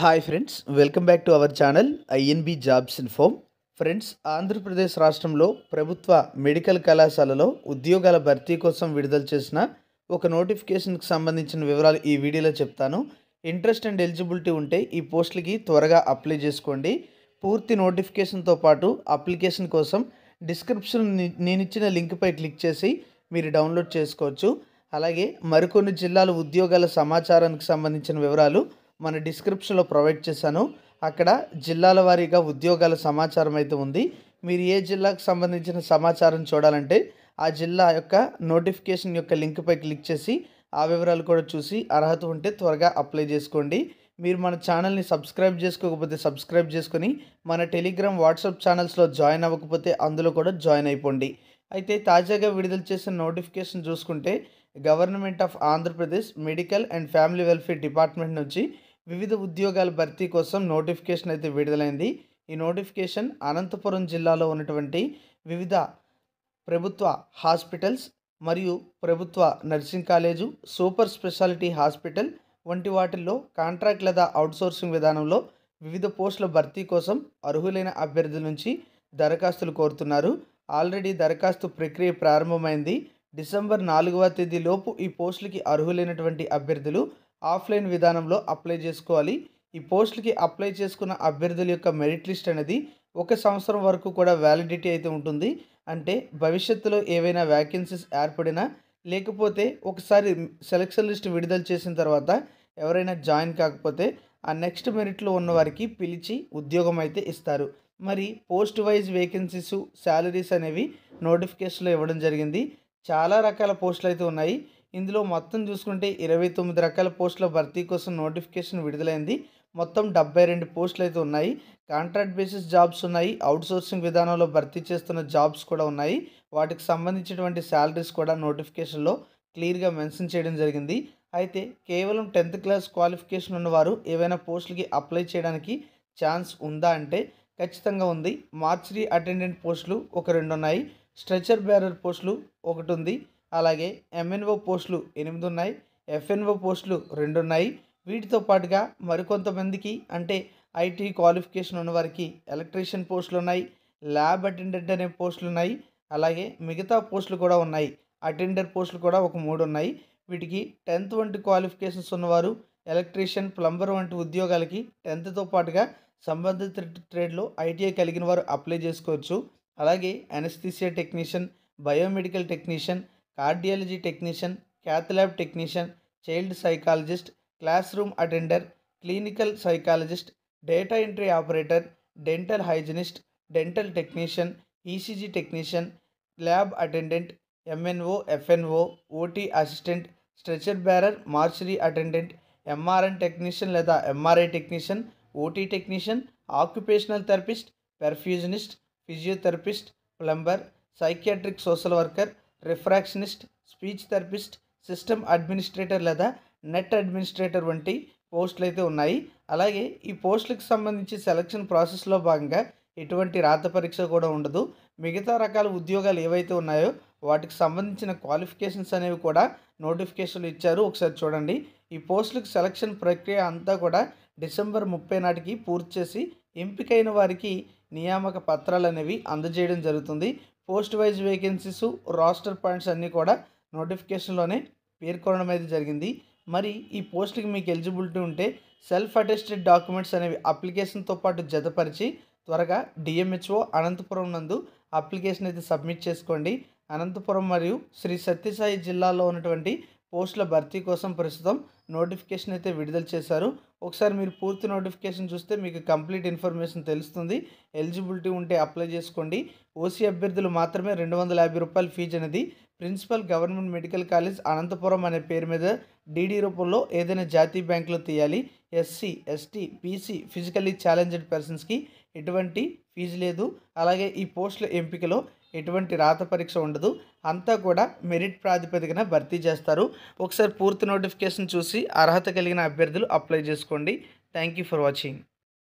Hi friends welcome back to our channel INB jobs info friends Andhra Pradesh రాష్ట్రంలో ప్రభుత్వ medical కళాశాలలో ఉద్యోగాల భర్తీ కోసం విడుదల చేసిన ఒక నోటిఫికేషన్కి సంబంధించిన వివరాలు ఈ వీడియోలో చెప్తాను. ఇంట్రెస్ట్ అండ్ ఎలిజిబిలిటీ ఉంటే ఈ పోస్టులకి త్వరగా అప్లై చేసుకోండి. పూర్తి నోటిఫికేషన్తో పాటు అప్లికేషన్ కోసం డిస్క్రిప్షన్ నేనిచ్చిన నేను ఇచ్చిన లింక్పై క్లిక్ చేసి మీరు డౌన్లోడ్ చేసుకోవచ్చు. అలాగే మరికొన్ని జిల్లాల ఉద్యోగాల సమాచారానికి సంబంధించిన వివరాలు మన డిస్క్రిప్షన్లో ప్రొవైడ్ చేశాను. అక్కడ జిల్లాల వారీగా ఉద్యోగాల సమాచారం అయితే ఉంది. మీరు ఏ జిల్లాకు సంబంధించిన సమాచారం చూడాలంటే ఆ జిల్లా యొక్క నోటిఫికేషన్ యొక్క లింక్పై క్లిక్ చేసి ఆ వివరాలు కూడా చూసి అర్హత ఉంటే త్వరగా అప్లై చేసుకోండి. మీరు మన ఛానల్ని సబ్స్క్రైబ్ చేసుకోకపోతే సబ్స్క్రైబ్ చేసుకొని మన టెలిగ్రామ్ వాట్సాప్ ఛానల్స్లో జాయిన్ అవ్వకపోతే అందులో కూడా జాయిన్ అయిపోండి. అయితే తాజాగా విడుదల చేసిన నోటిఫికేషన్ చూసుకుంటే government of Andhra Pradesh medical and family welfare department నుంచి వివిధ ఉద్యోగాల భర్తీ కోసం నోటిఫికేషన్ అయితే విడుదలైంది. ఈ నోటిఫికేషన్ అనంతపురం జిల్లాలో ఉన్నటువంటి వివిధ ప్రభుత్వ హాస్పిటల్స్ మరియు ప్రభుత్వ nursing college super speciality hospital వంటి వాటిల్లో కాంట్రాక్ట్ లేదా అవుట్సోర్సింగ్ విధానంలో వివిధ పోస్టుల భర్తీ కోసం అర్హులైన అభ్యర్థుల నుంచి దరఖాస్తులు కోరుతున్నారు. ఆల్రెడీ దరఖాస్తు ప్రక్రియ ప్రారంభమైంది. డిసెంబర్ నాలుగవ తేదీలోపు ఈ పోస్టులకి అర్హులైనటువంటి అభ్యర్థులు ఆఫ్లైన్ విధానంలో అప్లై చేసుకోవాలి. ఈ పోస్టులకి అప్లై చేసుకున్న అభ్యర్థుల యొక్క మెరిట్ లిస్ట్ అనేది ఒక సంవత్సరం వరకు కూడా వ్యాలిడిటీ అయితే ఉంటుంది. అంటే భవిష్యత్తులో ఏవైనా వ్యాకెన్సీస్ ఏర్పడినా లేకపోతే ఒకసారి సెలక్షన్ లిస్ట్ విడుదల చేసిన తర్వాత ఎవరైనా జాయిన్ కాకపోతే ఆ నెక్స్ట్ మెరిట్లో ఉన్న వారికి పిలిచి ఉద్యోగం అయితే ఇస్తారు. మరి పోస్ట్ వైజ్ వేకెన్సీస్ శాలరీస్ అనేవి నోటిఫికేషన్లో ఇవ్వడం జరిగింది. చాలా రకాల పోస్టులు అయితే ఉన్నాయి. ఇందులో మొత్తం చూసుకుంటే ఇరవై తొమ్మిది రకాల పోస్టుల భర్తీ కోసం నోటిఫికేషన్ విడుదలైంది. మొత్తం డెబ్బై రెండు పోస్టులు అయితే ఉన్నాయి. కాంట్రాక్ట్ బేసిస్ జాబ్స్ ఉన్నాయి. అవుట్సోర్సింగ్ విధానంలో భర్తీ చేస్తున్న జాబ్స్ కూడా ఉన్నాయి. వాటికి సంబంధించినటువంటి శాలరీస్ కూడా నోటిఫికేషన్లో క్లియర్గా మెన్షన్ చేయడం జరిగింది. అయితే కేవలం టెన్త్ క్లాస్ క్వాలిఫికేషన్ ఉన్నవారు ఏవైనా పోస్టులకి అప్లై చేయడానికి ఛాన్స్ ఉందా అంటే ఖచ్చితంగా ఉంది. మార్చరీ అటెండెంట్ పోస్టులు ఒక రెండు ఉన్నాయి. స్ట్రెచర్ బ్యారర్ పోస్టులు ఒకటి ఉంది. అలాగే ఎంఎన్ఓ పోస్టులు ఎనిమిది ఉన్నాయి ఎఫ్ఎన్ఓ పోస్టులు రెండు ఉన్నాయి. వీటితో పాటుగా మరికొంతమందికి అంటే ఐటీ క్వాలిఫికేషన్ ఉన్నవారికి ఎలక్ట్రీషియన్ పోస్టులు ఉన్నాయి ల్యాబ్ అటెండెంట్ అనే పోస్టులు ఉన్నాయి అలాగే మిగతా పోస్టులు కూడా ఉన్నాయి. అటెండర్ పోస్టులు కూడా ఒక మూడు ఉన్నాయి. వీటికి టెన్త్ వంటి క్వాలిఫికేషన్స్ ఉన్నవారు ఎలక్ట్రీషియన్ ప్లంబర్ వంటి ఉద్యోగాలకి టెన్త్తో పాటుగా సంబంధిత ట్రేడ్లో ఐటీఐ కలిగిన వారు అప్లై చేసుకోవచ్చు. అలాగే anaesthesia technician biomedical technician cardiology technician cath lab technician child psychologist classroom attender clinical psychologist data entry operator dental hygienist dental technician ECG technician lab attendant MNO FNO OT assistant stretcher bearer mortuary attendant MRN technician లేదా MRI technician OT technician occupational therapist perfusionist physiotherapist plumber psychiatric social worker refractionist speech therapist system administrator లేదా net administrator వంటి పోస్టులు అయితే ఉన్నాయి. అలాగే ఈ పోస్టులకు సంబంధించి సెలక్షన్ ప్రాసెస్లో భాగంగా ఎటువంటి రాత పరీక్ష కూడా ఉండదు. మిగతా రకాల ఉద్యోగాలు ఏవైతే ఉన్నాయో వాటికి సంబంధించిన క్వాలిఫికేషన్స్ అనేవి కూడా నోటిఫికేషన్లు ఇచ్చారు. ఒకసారి చూడండి. ఈ పోస్టులకు సెలక్షన్ ప్రక్రియ అంతా కూడా డిసెంబర్ ముప్పై నాటికి పూర్తి చేసి ఎంపికైన వారికి నియామక పత్రాలు అనేవి అందజేయడం జరుగుతుంది. Post wise vacancies roster points అన్నీ కూడా నోటిఫికేషన్లోనే పేర్కొనడం అయితే జరిగింది. మరి ఈ పోస్ట్కి మీకు ఎలిజిబిలిటీ ఉంటే సెల్ఫ్ అటెస్టెడ్ డాక్యుమెంట్స్ అనేవి అప్లికేషన్తో పాటు జతపరిచి త్వరగా డిఎంహెచ్ఓ అనంతపురం నందు అప్లికేషన్ అయితే సబ్మిట్ చేసుకోండి. అనంతపురం మరియు శ్రీ సత్యసాయి జిల్లాలో ఉన్నటువంటి పోస్టుల భర్తీ కోసం ప్రస్తుతం నోటిఫికేషన్ అయితే విడుదల చేశారు. ఒకసారి మీరు పూర్తి నోటిఫికేషన్ చూస్తే మీకు కంప్లీట్ ఇన్ఫర్మేషన్ తెలుస్తుంది. ఎలిజిబిలిటీ ఉంటే అప్లై చేసుకోండి. ఓసీ అభ్యర్థులు మాత్రమే రెండు వందల యాభై రూపాయల ఫీజు అనేది principal government medical college Anantapuram అనే పేరు మీద డీడీ రూపంలో ఏదైనా జాతీయ బ్యాంకులో తీయాలి. SC ST BC physically challenged పర్సన్స్కి ఎటువంటి ఫీజు లేదు. అలాగే ఈ పోస్టుల ఎంపికలో ఎటువంటి రాత పరీక్ష ఉండదు. అంతా కూడా మెరిట్ ప్రాతిపదికన భర్తీ చేస్తారు. ఒకసారి పూర్తి నోటిఫికేషన్ చూసి అర్హత కలిగిన అభ్యర్థులు అప్లై చేసుకోండి. Thank you for watching.